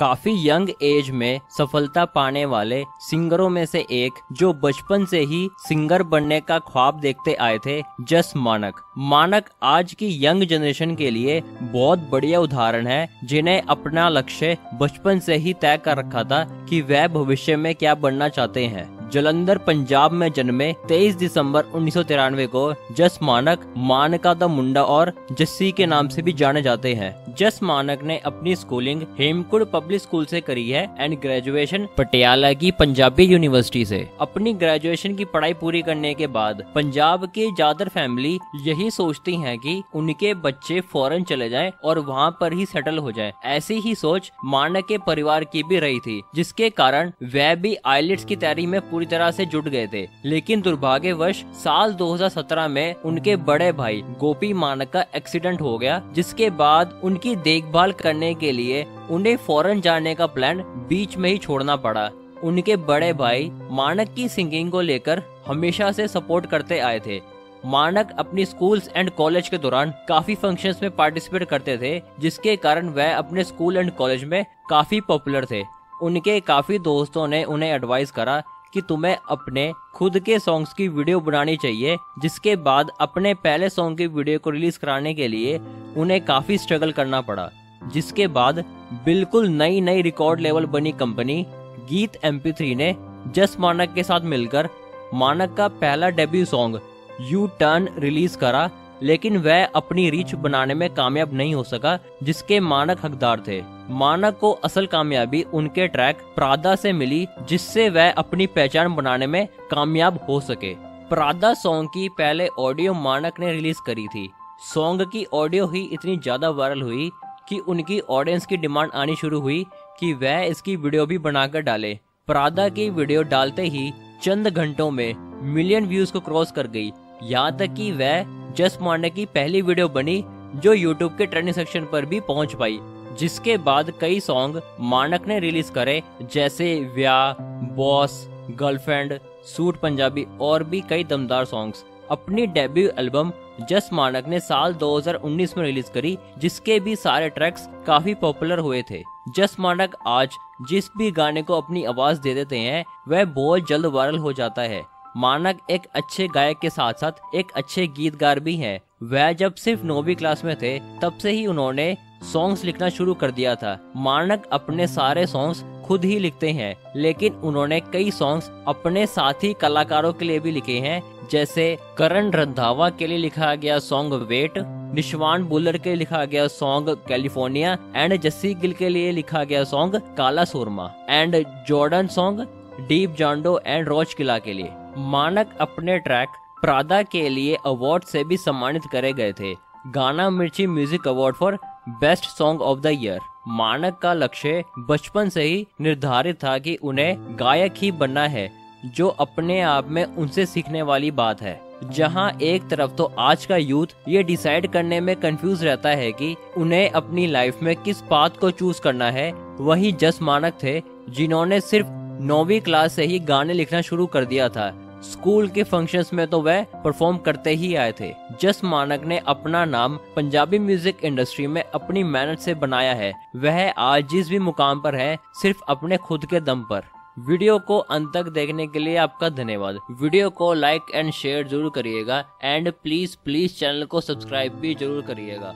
काफ़ी young age में सफलता पाने वाले सिंगरों में से एक, जो बचपन से ही सिंगर बनने का ख्वाब देखते आए थे, जस मानक। मानक आज की यंग जनरेशन के लिए बहुत बढ़िया उदाहरण है, जिन्हें अपना लक्ष्य बचपन से ही तय कर रखा था कि वह भविष्य में क्या बनना चाहते हैं। जलंधर, पंजाब में जन्मे 23 दिसंबर उन्नीस सौ तिरानवे को जस मानक मानका द मुंडा और जस्सी के नाम से भी जाने जाते हैं जस मानक ने अपनी स्कूलिंग हेमकुंड पब्लिक स्कूल से करी है एंड ग्रेजुएशन पटियाला की पंजाबी यूनिवर्सिटी से अपनी ग्रेजुएशन की पढ़ाई पूरी करने के बाद पंजाब की ज़्यादातर फैमिली यही सोचती है कि उनके बच्चे फॉरेन चले जाएँ और वहाँ पर ही सेटल हो जाएँ। ऐसी ही सोच मानक के परिवार की भी रही थी, जिसके कारण वह भी आईलेट्स की तैयारी में पूरी तरह से जुट गए थे। लेकिन दुर्भाग्यवश, साल 2017 में उनके बड़े भाई गोपी मानक का एक्सीडेंट हो गया, जिसके बाद उनकी देखभाल करने के लिए उन्हें फॉरेन जाने का प्लान बीच में ही छोड़ना पड़ा। उनके बड़े भाई मानक की सिंगिंग को लेकर हमेशा से सपोर्ट करते आए थे। मानक अपनी स्कूल्स एंड कॉलेज के दौरान काफ़ी फ़ंक्शंस में पार्टिसिपेट करते थे, जिसके कारण वह अपने स्कूल एंड कॉलेज में काफ़ी पॉपुलर थे। उनके काफ़ी दोस्तों ने उन्हें एडवाइस करा कि तुम्हें अपने खुद के सॉन्ग्स की वीडियो बनानी चाहिए, जिसके बाद अपने पहले सॉन्ग की वीडियो को रिलीज़ कराने के लिए उन्हें काफ़ी स्ट्रगल करना पड़ा, जिसके बाद बिल्कुल नई नई रिकॉर्ड लेवल बनी कंपनी गीत एम ने, जस मानक के साथ मिलकर मानक का पहला debut song U turn release करा लेकिन वह अपनी रीच बनाने में कामयाब नहीं हो सका, जिसके मानक हकदार थे। मानक को असल कामयाबी उनके ट्रैक प्रादा से मिली, जिससे वह अपनी पहचान बनाने में कामयाब हो सके। प्रादा सॉन्ग की पहले ऑडियो मानक ने रिलीज़ करी थी। सॉन्ग की ऑडियो ही इतनी ज़्यादा वायरल हुई कि उनकी ऑडियंस की डिमांड आनी शुरू हुई कि वह इसकी वीडियो भी बनाकर डाले। प्रादा की वीडियो डालते ही चंद घंटों में मिलियन व्यूज़ को क्रॉस कर गई। यहाँ तक कि वह जस मांडे की पहली वीडियो बनी जो यूट्यूब के ट्रेंडिंग सेक्शन पर भी पहुँच पाई, जिसके बाद कई सॉन्ग मानक ने रिलीज़ करे, जैसे व्या, बॉस, गर्लफ्रेंड, सूट पंजाबी और भी कई दमदार सॉन्ग्स अपनी डेब्यू एल्बम जस मानक ने साल 2019 में रिलीज़ करी, जिसके भी सारे ट्रैक्स काफ़ी पॉपुलर हुए थे। जस मानक आज जिस भी गाने को अपनी आवाज़ दे देते हैं, वह बहुत जल्द वायरल हो जाता है। मानक एक अच्छे गायक के साथ साथ एक अच्छे गीतकार भी हैं। वह जब सिर्फ़ नौवीं क्लास में थे, तब से ही उन्होंने सॉन्ग्स लिखना शुरू कर दिया था। मानक अपने सारे सॉन्ग्स खुद ही लिखते हैं, लेकिन उन्होंने कई सॉन्ग्स अपने साथी कलाकारों के लिए भी लिखे हैं। जैसे करण रंधावा के लिए लिखा गया सॉन्ग वेट निशवान बुलर के लिए लिखा गया song California and Jassi Gill के लिए लिखा गया song Kala Surma and Jordan song Deep Jandu and रोज किला के लिए। मानक अपने ट्रैक प्रादा के लिए अवार्ड से भी सम्मानित करे गए थे। गाना Mirchi music award for best song of the year Manak का लक्ष्य बचपन से ही निर्धारित था कि उन्हें गायक ही बनना है, जो अपने आप में उनसे सीखने वाली बात है। जहाँ एक तरफ़ तो आज का यूथ ये डिसाइड करने में कंफ्यूज रहता है कि उन्हें अपनी लाइफ में किस बात को चूज़ करना है। वही जस मानक थे, जिन्होंने सिर्फ़ नौवीं क्लास से ही गाने लिखना शुरू कर दिया था। स्कूल के फ़ंक्शंस में तो वह परफॉर्म करते ही आए थे। जस मानक ने अपना नाम पंजाबी म्यूज़िक इंडस्ट्री में अपनी मेहनत से बनाया है। वह आज जिस भी मुकाम पर है, सिर्फ़ अपने खुद के दम पर। वीडियो को अंत तक देखने के लिए आपका धन्यवाद। वीडियो को लाइक एंड शेयर ज़रूर करिएगा। एंड प्लीज़ प्लीज़ चैनल को सब्सक्राइब भी ज़रूर करिएगा।